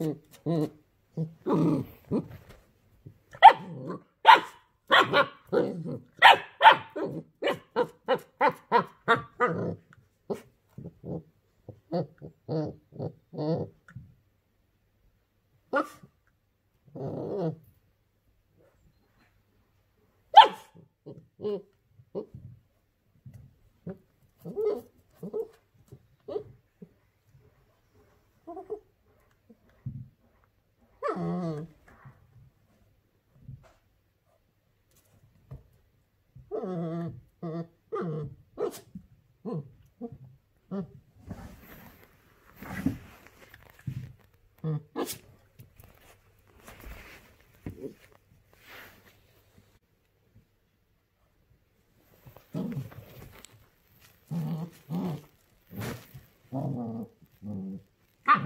Mm-hmm. Ah!